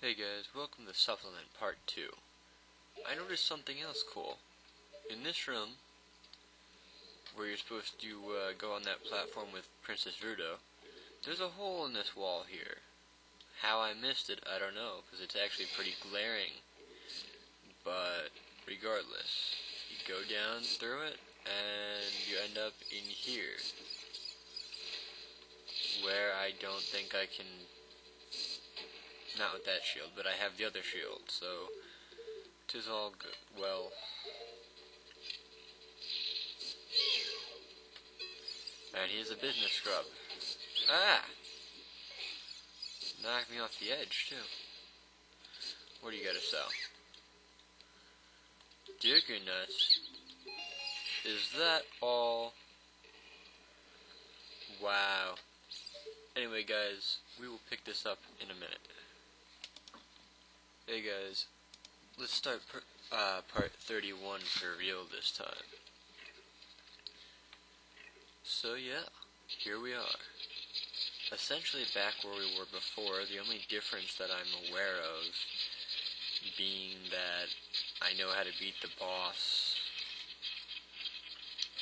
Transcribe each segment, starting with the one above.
Hey guys, welcome to Supplement Part 2. I noticed something else cool. In this room, where you're supposed to uh, go on that platform with Princess Ruto, there's a hole in this wall here. How I missed it, I don't know, because it's actually pretty glaring. But, regardless, you go down through it, and you end up in here. Where I don't think I can not with that shield, but I have the other shield, so tis all good. Well, and he's a business scrub. Ah! Knock me off the edge, too. What do you gotta sell? Deku nuts. Is that all? Wow. Anyway, guys, we will pick this up in a minute. Hey guys, let's start per, uh, part 31 for real this time. So yeah, here we are. Essentially back where we were before, the only difference that I'm aware of being that I know how to beat the boss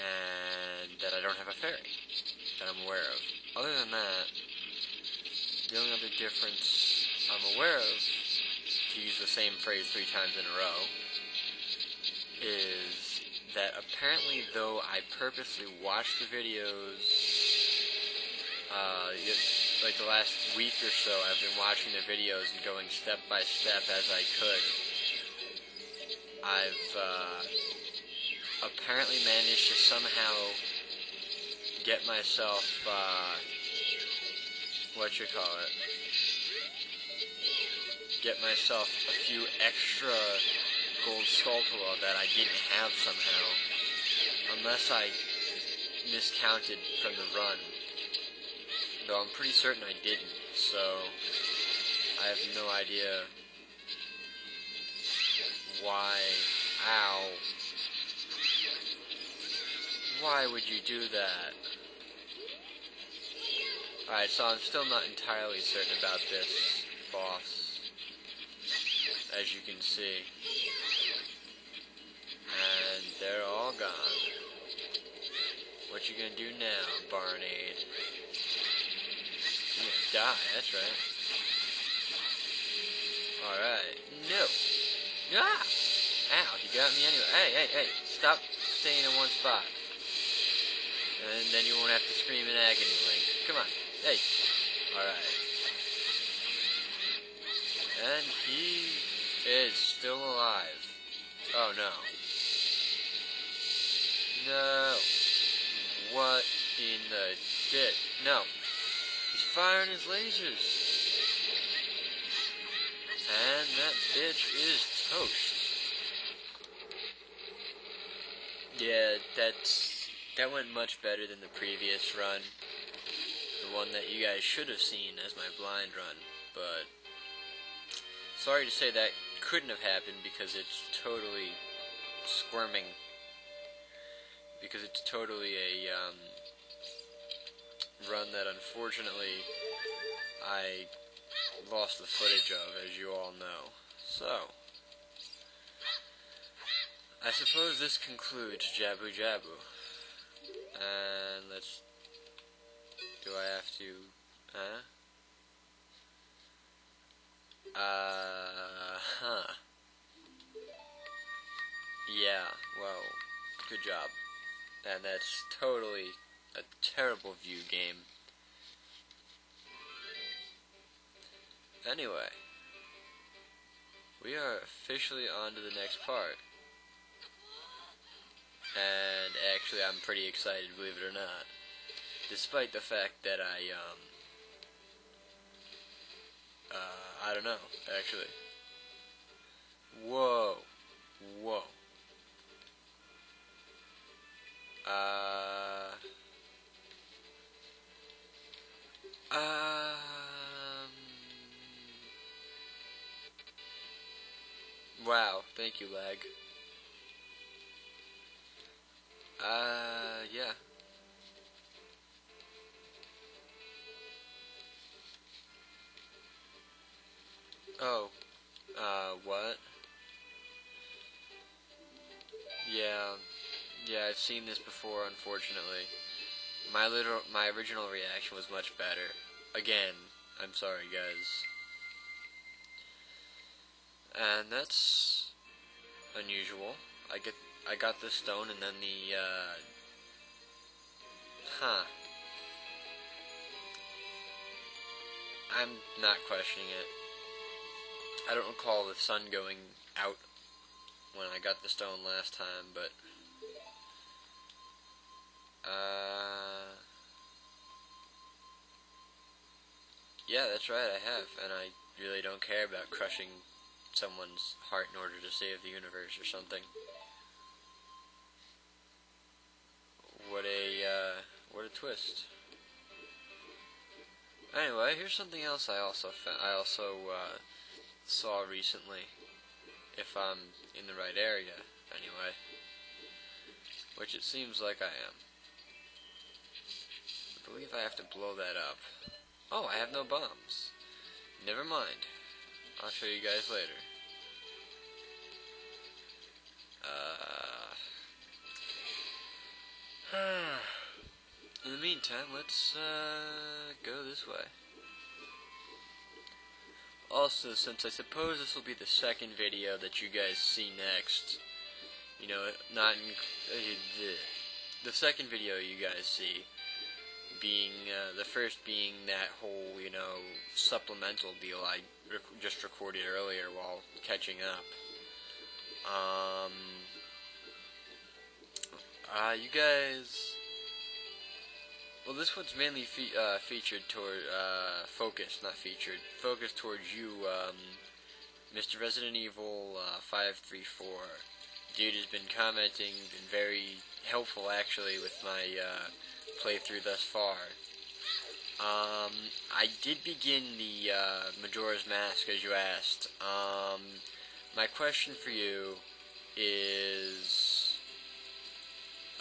and that I don't have a fairy that I'm aware of. Other than that, the only other difference I'm aware of to use the same phrase three times in a row, is that apparently though I purposely watched the videos, uh, like the last week or so, I've been watching the videos and going step by step as I could. I've uh, apparently managed to somehow get myself, uh, what you call it, get myself a few extra gold Skulltula that I didn't have somehow. Unless I miscounted from the run. Though I'm pretty certain I didn't, so I have no idea why, ow, why would you do that? Alright, so I'm still not entirely certain about this boss as you can see. And they're all gone. What you gonna do now, Barinade? You gonna die, that's right. Alright. No! Ah! Ow, he got me anyway. Hey, hey, hey, stop staying in one spot. And then you won't have to scream in agony, Link. Come on. Hey. Alright. And he is still alive. Oh no. No. What in the dick? No. He's firing his lasers. And that bitch is toast. Yeah, that's that went much better than the previous run. The one that you guys should have seen as my blind run, but sorry to say that couldn't have happened because it's totally squirming. Because it's totally a um, run that unfortunately I lost the footage of, as you all know. So, I suppose this concludes Jabu Jabu. And let's. Do I have to. Huh? Uh huh. Yeah, well, good job. And that's totally a terrible view game. Anyway, we are officially on to the next part. And actually, I'm pretty excited, believe it or not. Despite the fact that I, um, uh, I don't know, actually. Whoa. Whoa. Uh. Um. Wow, thank you, lag. Uh, yeah. Oh, uh, what? Yeah, yeah, I've seen this before, unfortunately. My little, my original reaction was much better. Again, I'm sorry, guys. And that's unusual. I get, I got the stone, and then the, uh, huh. I'm not questioning it. I don't recall the sun going out when I got the stone last time, but uh, yeah, that's right, I have, and I really don't care about crushing someone's heart in order to save the universe or something. What a uh, what a twist. Anyway, here's something else I also I also uh, saw recently. If I'm in the right area, anyway. Which it seems like I am. I believe I have to blow that up. Oh, I have no bombs. Never mind. I'll show you guys later. Uh, in the meantime, let's uh, go this way. Also, since I suppose this will be the second video that you guys see next, you know, not uh, the, the second video you guys see being, uh, the first being that whole, you know, supplemental deal I rec just recorded earlier while catching up. Um, uh, you guys well, this one's mainly fe uh, featured toward, uh, focused, not featured, focused towards you, um, Mr. Resident Evil, uh, 534. Dude has been commenting, been very helpful, actually, with my, uh, playthrough thus far. Um, I did begin the, uh, Majora's Mask, as you asked. Um, my question for you is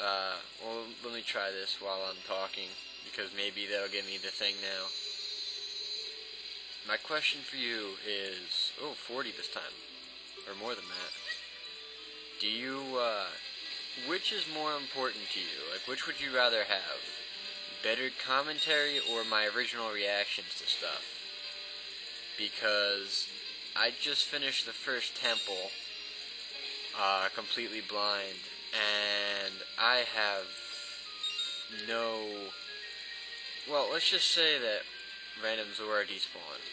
uh, well, let me try this while I'm talking, because maybe that'll give me the thing now. My question for you is, oh, 40 this time, or more than that. Do you, uh, which is more important to you? Like, which would you rather have? Better commentary or my original reactions to stuff? Because I just finished the first temple, uh, completely blind, and I have no. Well, let's just say that random Zora despawned.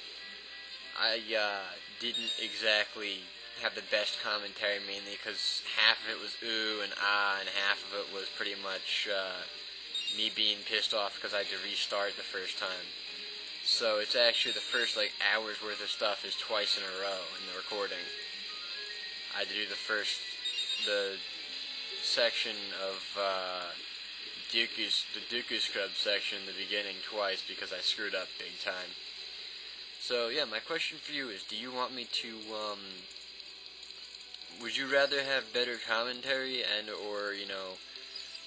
I uh, didn't exactly have the best commentary, mainly because half of it was ooh and ah, and half of it was pretty much uh, me being pissed off because I had to restart the first time. So it's actually the first like hour's worth of stuff is twice in a row in the recording. I had to do the first, the section of uh, Deku's, the Deku Scrub section in the beginning twice because I screwed up big time. So yeah, my question for you is, do you want me to, um, would you rather have better commentary and or, you know,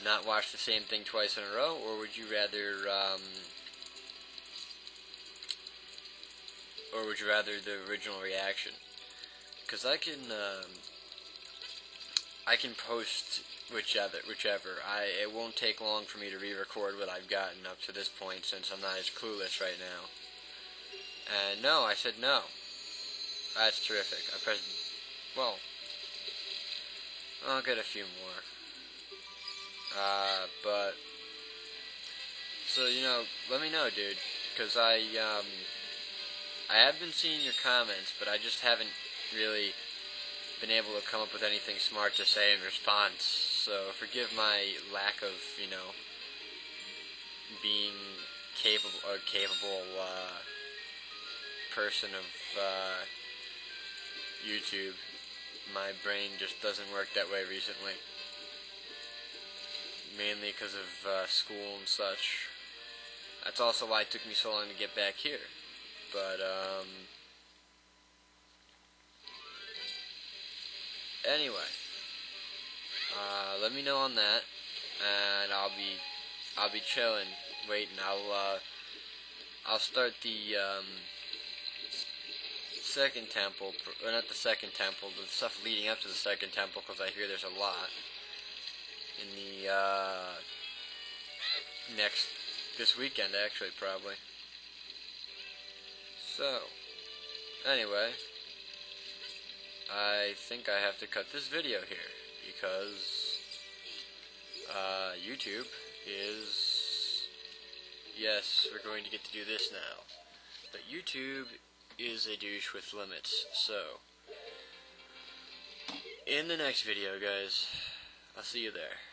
not watch the same thing twice in a row, or would you rather, um, or would you rather the original reaction? Because I can, um, I can post whichever. Whichever. I it won't take long for me to re-record what I've gotten up to this point since I'm not as clueless right now. And no, I said no. That's terrific. I pressed. Well, I'll get a few more. Uh, but so you know, let me know, dude, because I um I have been seeing your comments, but I just haven't really been able to come up with anything smart to say in response. So forgive my lack of, you know, being capable a capable uh, person of uh, YouTube. My brain just doesn't work that way recently. Mainly because of uh, school and such. That's also why it took me so long to get back here. But, um, anyway, uh, let me know on that, and I'll be, I'll be chilling, waiting. I'll, uh, I'll start the um, second temple, or not the second temple, the stuff leading up to the second temple, because I hear there's a lot in the uh, next this weekend, actually, probably. So, anyway, I think I have to cut this video here because uh, YouTube is yes, we're going to get to do this now. But YouTube is a douche with limits, so in the next video, guys, I'll see you there.